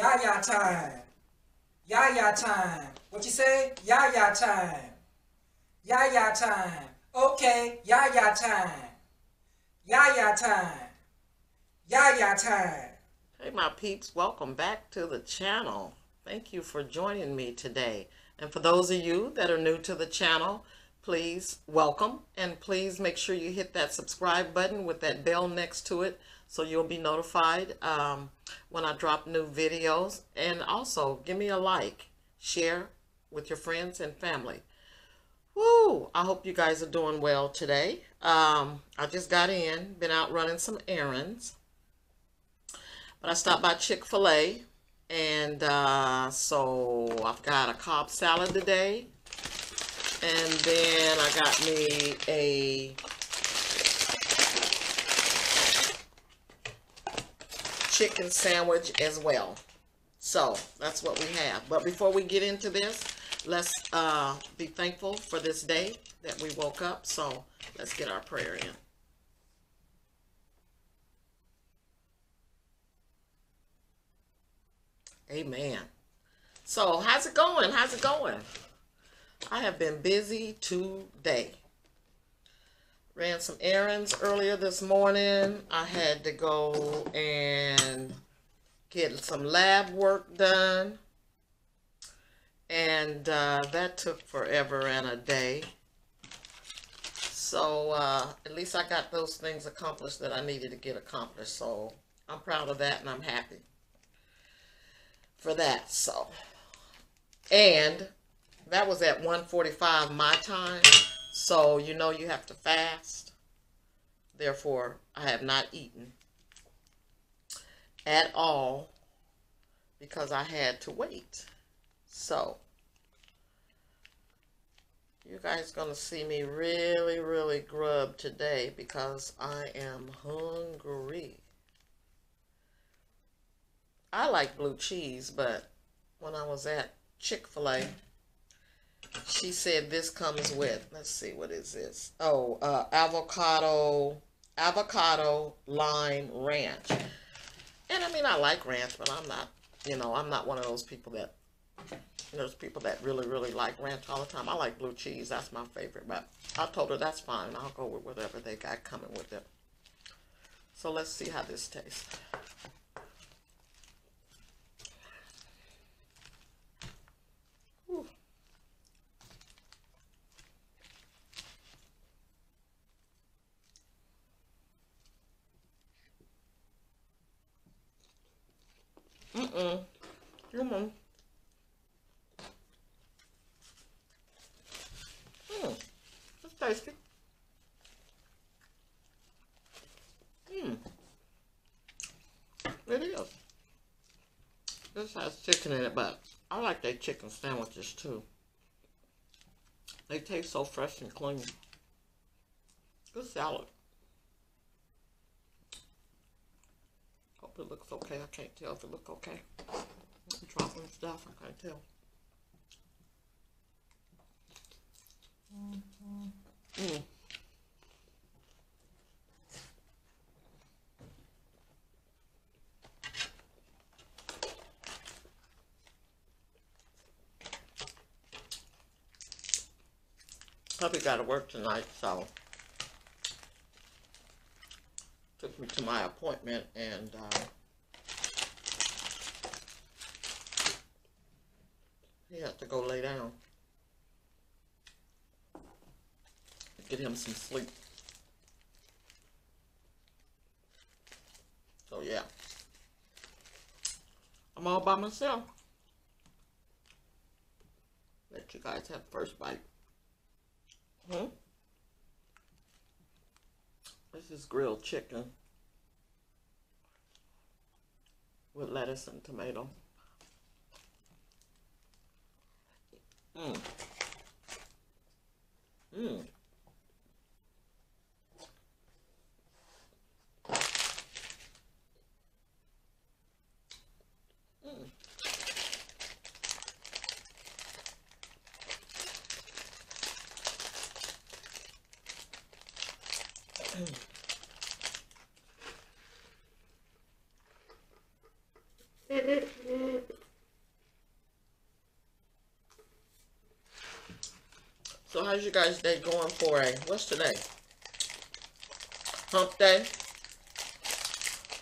Yaya time. Yaya time. What you say? Yaya time. Yaya time. Okay, Yaya time. Yaya time. Yaya time. Hey, my peeps, welcome back to the channel. Thank you for joining me today. And for those of you that are new to the channel, please welcome and please make sure you hit that subscribe button with that bell next to it so you'll be notified um, when I drop new videos. And also give me a like, share with your friends and family. Woo! I hope you guys are doing well today. Um, I just got in, been out running some errands. But I stopped by Chick-fil-A and uh, so I've got a Cobb salad today. And then I got me a chicken sandwich as well. So that's what we have. But before we get into this, let's uh, be thankful for this day that we woke up. So let's get our prayer in. Amen. So how's it going? How's it going? I have been busy today. Ran some errands earlier this morning. I had to go and get some lab work done. And uh, that took forever and a day. So uh, at least I got those things accomplished that I needed to get accomplished. So I'm proud of that and I'm happy for that. So, and that was at 1:45 my time. So, you know you have to fast. Therefore, I have not eaten at all because I had to wait. So, you guys going to see me really, really grub today because I am hungry. I like blue cheese, but when I was at Chick-fil-A, she said this comes with, let's see, what is this? Oh, uh, avocado, avocado lime ranch. And I mean, I like ranch, but I'm not, you know, I'm not one of those people that, there's people that really, really like ranch all the time. I like blue cheese. That's my favorite. But I told her that's fine. I'll go with whatever they got coming with it. So let's see how this tastes. Mm-mm. Come on. Mmm. Tasty. Mmm. It is. This has chicken in it, but I like their chicken sandwiches too. They taste so fresh and clean. Good salad. Hope it looks okay. I can't tell if it looks okay. I'm dropping stuff. I can't tell. Mm. Probably got to work tonight, so took me to my appointment and uh, he had to go lay down. Get him some sleep. So yeah. I'm all by myself. Let you guys have first bite. Hmm? This is grilled chicken with lettuce and tomato. Mmm. Mmm. so how's your guys day going for a what's today? Hump day?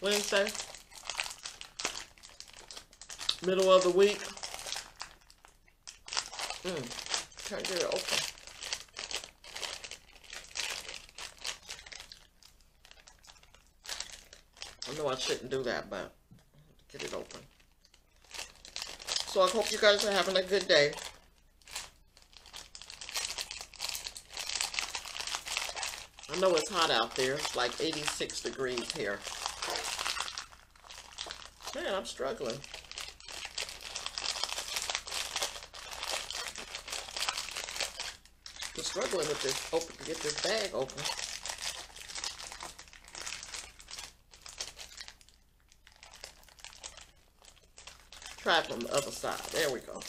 Wednesday? Middle of the week? Mm. Try to get it open. I shouldn't do that, but get it open. So I hope you guys are having a good day. I know it's hot out there. It's like 86 degrees here. Man, I'm struggling. I'm struggling with this open to get this bag open. Try from the other side. There we go.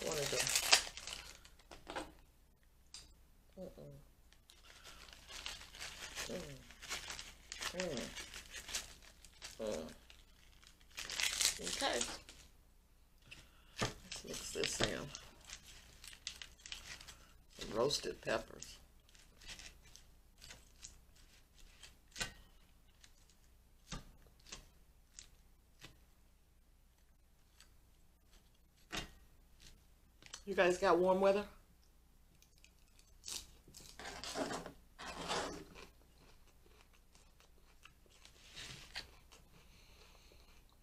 I wanted to. Mm. Mm. Okay. Let's mix this in. Some roasted peppers. You guys got warm weather?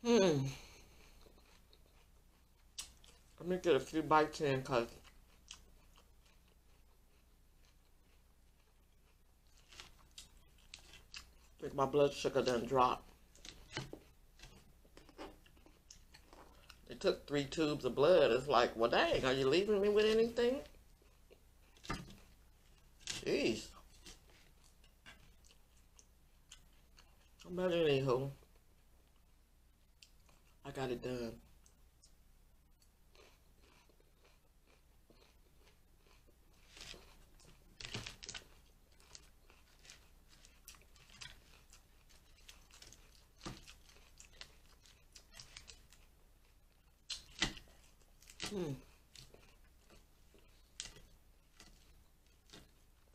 Hmm. Let me get a few bites in because I think my blood sugar done dropped. Took three tubes of blood. It's like, well, dang, are you leaving me with anything? Jeez. But anywho, I got it done. Hmm.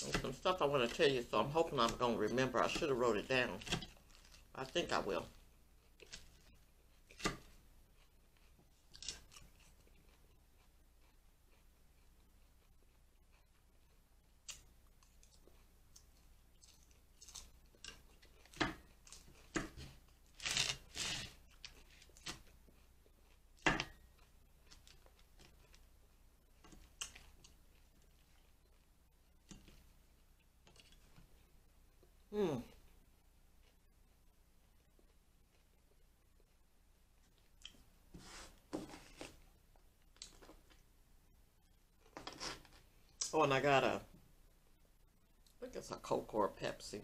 There's some stuff I want to tell you, so I'm hoping I'm going to remember. I should have wrote it down. I think I will. Hmm. Oh, and I got a, I think it's a Coke or a Pepsi.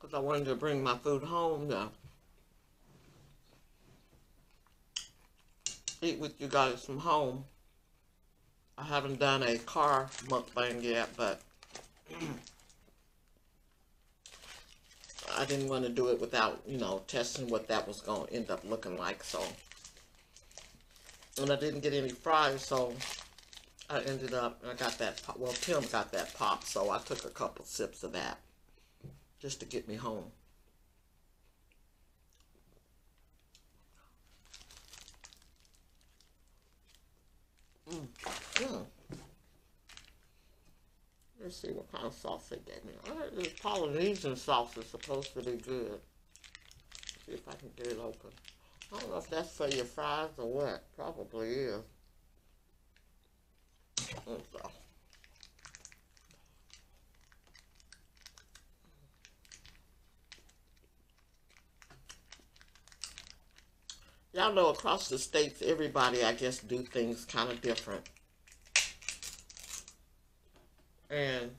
Because I wanted to bring my food home to eat with you guys from home. I haven't done a car mukbang yet, but I didn't want to do it without, you know, testing what that was going to end up looking like, so. And I didn't get any fries, so I ended up, I got that, pop, well, Tim got that pop, so I took a couple sips of that just to get me home. Mm. Let's see what kind of sauce they gave me. I heard this Polynesian sauce is supposed to be good. see if I can get it open. I don't know if that's for your fries or what. Probably is. And Y'all know across the states, everybody, I guess, do things kind of different. And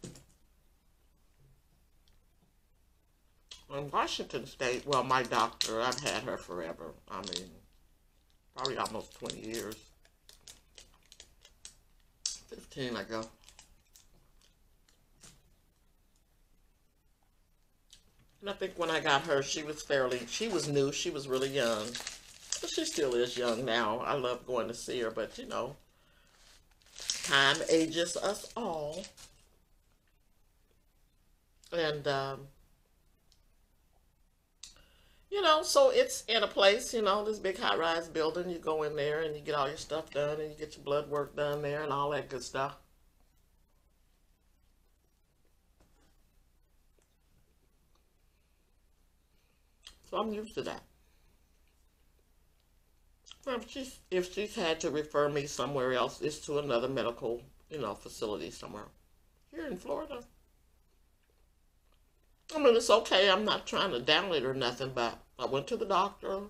in Washington State, well, my doctor, I've had her forever. I mean, probably almost 20 years. 15, I go. And I think when I got her, she was fairly, she was new. She was really young. But she still is young now. I love going to see her, but you know, time ages us all. And, um, you know, so it's in a place, you know, this big high rise building. You go in there and you get all your stuff done and you get your blood work done there and all that good stuff. So I'm used to that. If she's, if she's had to refer me somewhere else, it's to another medical, you know, facility somewhere. Here in Florida. I mean, it's okay. I'm not trying to down it or nothing, but I went to the doctor.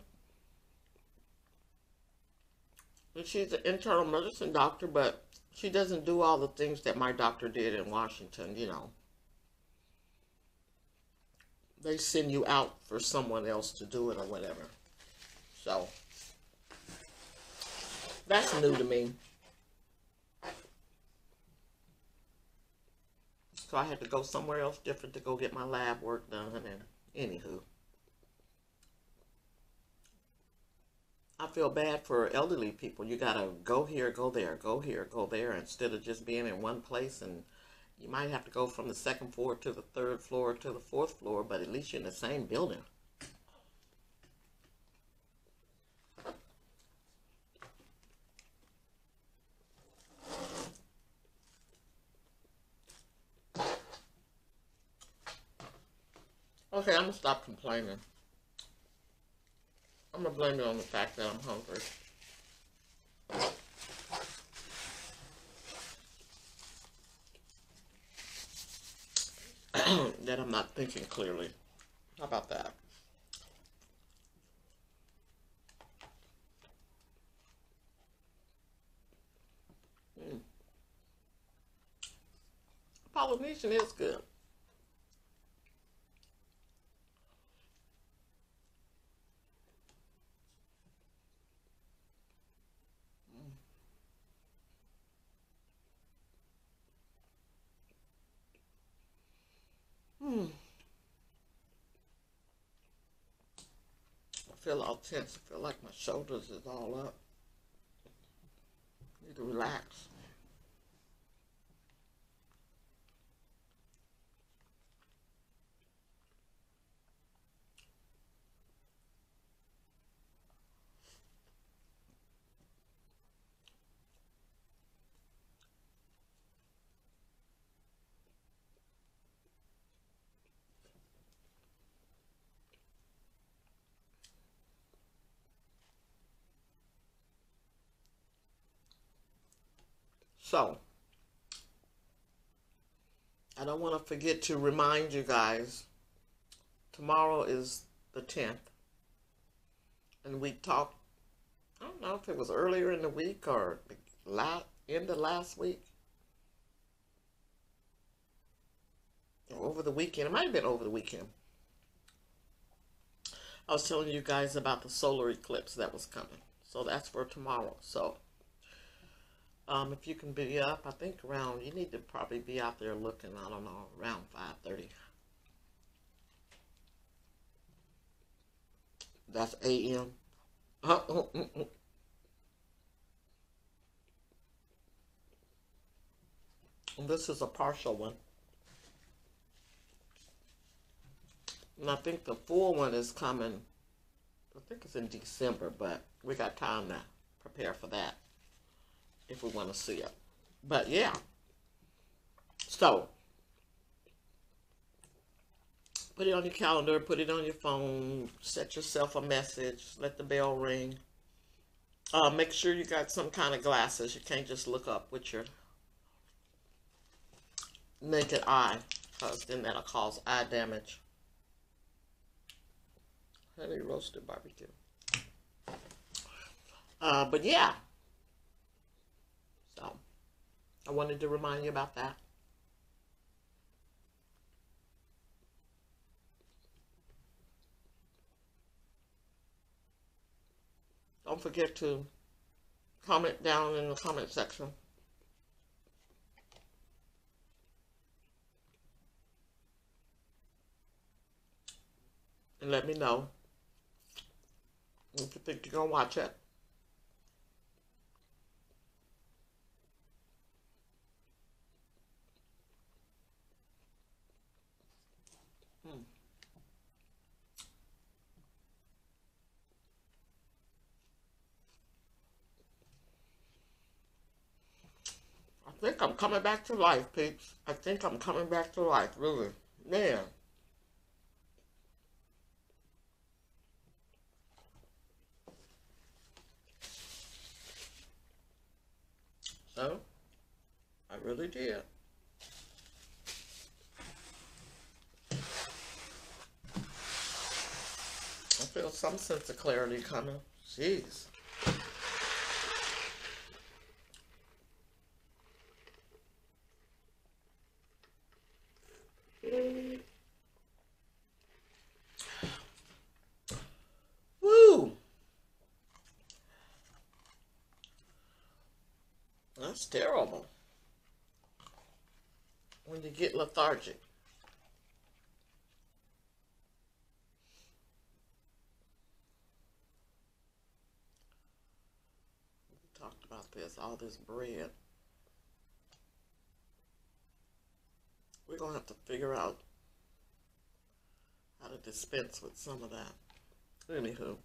And she's an internal medicine doctor, but she doesn't do all the things that my doctor did in Washington, you know. They send you out for someone else to do it or whatever. So, that's new to me. So I had to go somewhere else different to go get my lab work done and anywho. I feel bad for elderly people. You gotta go here, go there, go here, go there, instead of just being in one place and you might have to go from the second floor to the third floor to the fourth floor, but at least you're in the same building. Okay, I'm gonna stop complaining. I'm gonna blame it on the fact that I'm hungry. that I'm not thinking clearly. How about that? Mm. Polynesian is good. Hmm. I feel all tense. I feel like my shoulders is all up. Need to relax. So, I don't want to forget to remind you guys tomorrow is the 10th. And we talked, I don't know if it was earlier in the week or last, end of last week. Or over the weekend. It might have been over the weekend. I was telling you guys about the solar eclipse that was coming. So that's for tomorrow. So um, if you can be up, I think around, you need to probably be out there looking, I don't know, around 5.30. That's a.m. Uh, uh, uh, this is a partial one. And I think the full one is coming, I think it's in December, but we got time to prepare for that if we want to see it. But yeah. So, put it on your calendar, put it on your phone, set yourself a message, let the bell ring. Uh, make sure you got some kind of glasses. You can't just look up with your naked eye, because then that'll cause eye damage. Honey roasted barbecue. Uh, but yeah, I wanted to remind you about that. Don't forget to comment down in the comment section. And let me know if you think you're going to watch it. Hmm. I think I'm coming back to life, peeps. I think I'm coming back to life, really. Man. So, I really did. I feel some sense of clarity coming. Jeez. Woo! That's terrible. When you get lethargic. We talked about this, all this bread. We're going to have to figure out how to dispense with some of that. Anywho.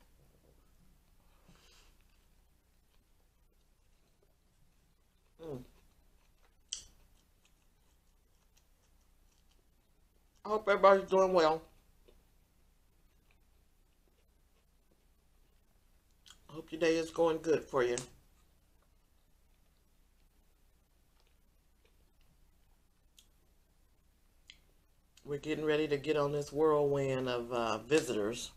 Mm. I hope everybody's doing well. I hope your day is going good for you. We're getting ready to get on this whirlwind of uh, visitors.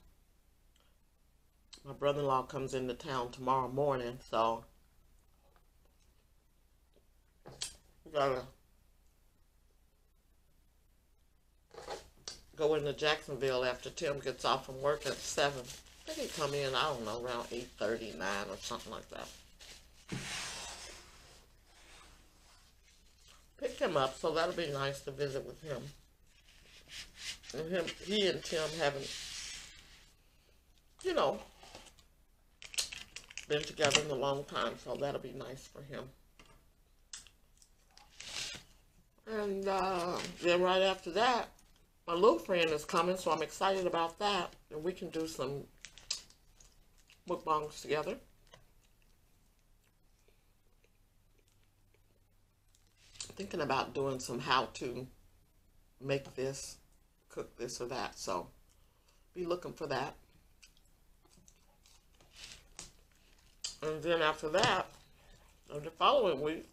My brother-in-law comes into town tomorrow morning, so gotta go into Jacksonville after Tim gets off from work at seven. I think he come in, I don't know, around eight thirty, nine or something like that. Pick him up, so that'll be nice to visit with him. And him, he and Tim haven't, you know, been together in a long time, so that'll be nice for him. And uh, then right after that, my little friend is coming, so I'm excited about that. And we can do some mukbangs together. Thinking about doing some how to make this, cook this or that. So be looking for that. And then after that, the following week,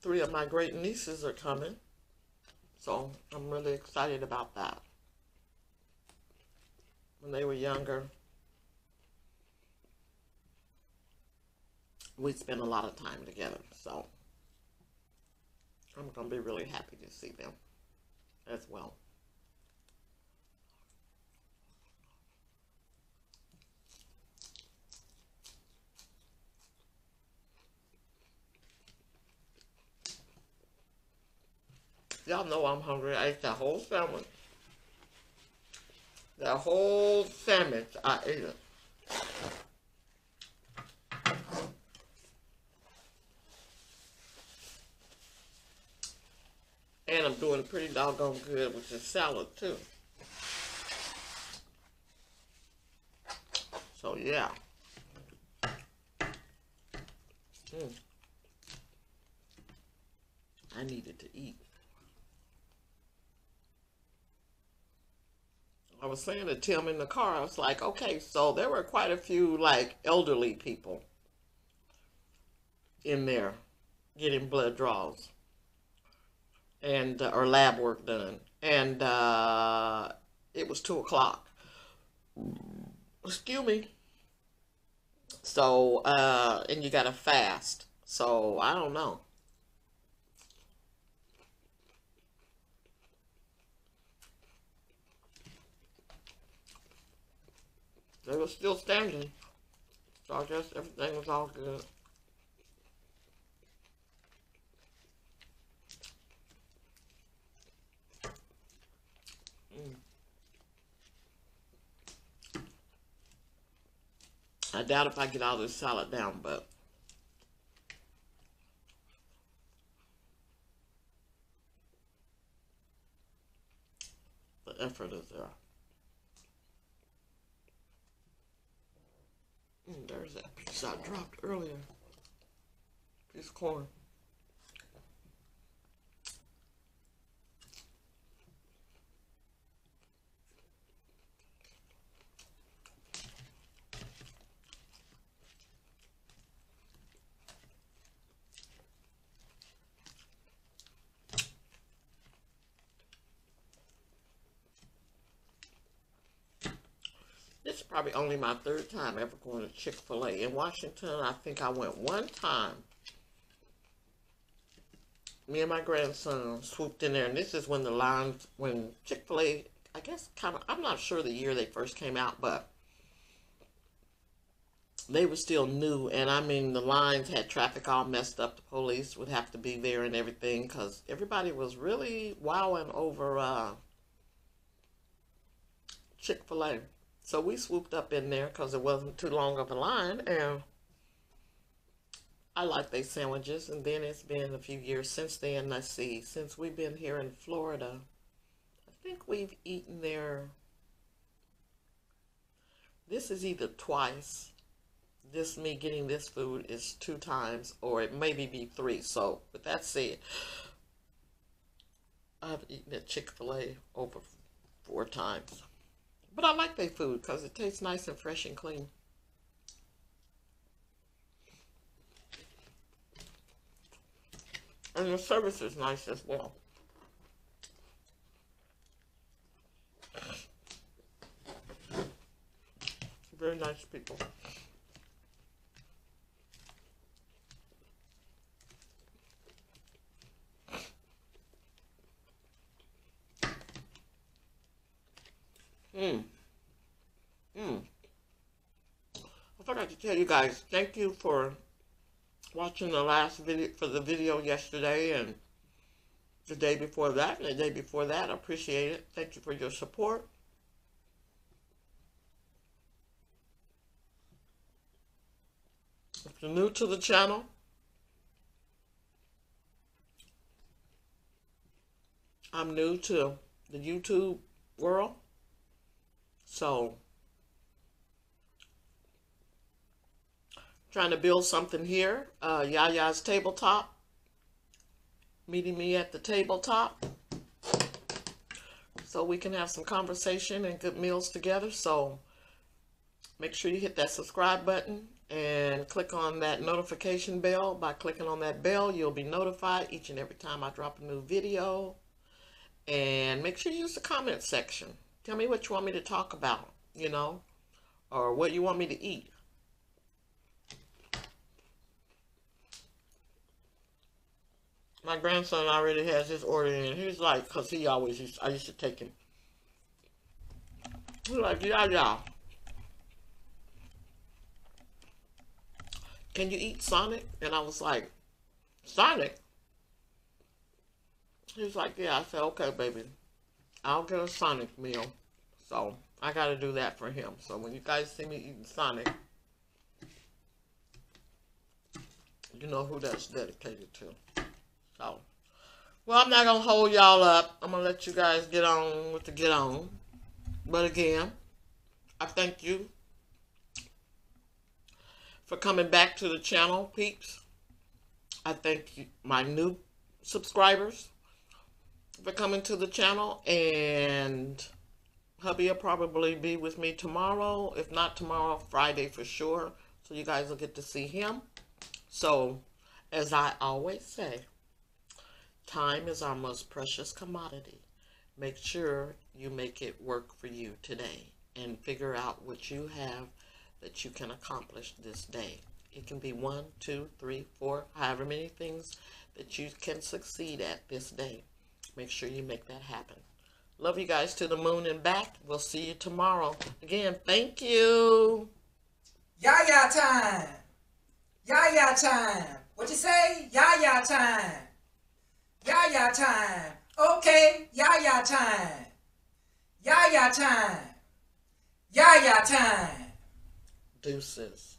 three of my great nieces are coming. So I'm really excited about that. When they were younger, we spent a lot of time together. So I'm going to be really happy to see them as well. Y'all know I'm hungry. I ate that whole sandwich. That whole sandwich, I ate it. And I'm doing pretty doggone good with the salad too. So yeah. Mm. I needed to eat. I was saying to Tim in the car, I was like, okay, so there were quite a few like elderly people in there getting blood draws and uh, or lab work done, and uh, it was two o'clock. Excuse me. So uh, and you got to fast. So I don't know. They were still standing. So I guess everything was all good. Mm. I doubt if I get all this salad down, but the effort is there. Mm, there's that piece I dropped earlier. Piece of corn. Probably only my third time ever going to Chick-fil-A. In Washington, I think I went one time. Me and my grandson swooped in there, and this is when the lines, when Chick-fil-A, I guess kind of, I'm not sure the year they first came out, but they were still new, and I mean, the lines had traffic all messed up. The police would have to be there and everything, because everybody was really wowing over uh, Chick-fil-A. So we swooped up in there because it wasn't too long of a line, and I like their sandwiches. And then it's been a few years since then. Let's see, since we've been here in Florida, I think we've eaten there. This is either twice. This me getting this food is two times, or it maybe be three. So, with that said, I've eaten at Chick Fil A over four times. But I like their food because it tastes nice and fresh and clean. And the service is nice as well. Very nice people. Mm. Mm. Tell you guys, thank you for watching the last video, for the video yesterday and the day before that and the day before that. I appreciate it. Thank you for your support. If you're new to the channel, I'm new to the YouTube world. So, trying to build something here. Uh, Yaya's tabletop. Meeting me at the tabletop. So we can have some conversation and good meals together. So, make sure you hit that subscribe button and click on that notification bell. By clicking on that bell, you'll be notified each and every time I drop a new video. And make sure you use the comment section. Tell me what you want me to talk about, you know, or what you want me to eat. My grandson already has his order in. He's like, because he always used, I used to take him. He's like, yeah, yeah. Can you eat Sonic? And I was like, Sonic? He was like, yeah. I said, okay, baby. I'll get a Sonic meal. So I got to do that for him. So when you guys see me eating Sonic, you know who that's dedicated to. So, well, I'm not going to hold y'all up. I'm going to let you guys get on with the get on. But again, I thank you for coming back to the channel, peeps. I thank you, my new subscribers for coming to the channel and hubby will probably be with me tomorrow if not tomorrow friday for sure so you guys will get to see him so as i always say Time is our most precious commodity. Make sure you make it work for you today and figure out what you have that you can accomplish this day. It can be one, two, three, four, however many things that you can succeed at this day. Make sure you make that happen. Love you guys to the moon and back. We'll see you tomorrow. Again, thank you. Yaya time. Yaya time. What you say? Yaya time. Yaya time. Okay, Yaya time. Yaya time. Yaya time. Deuces.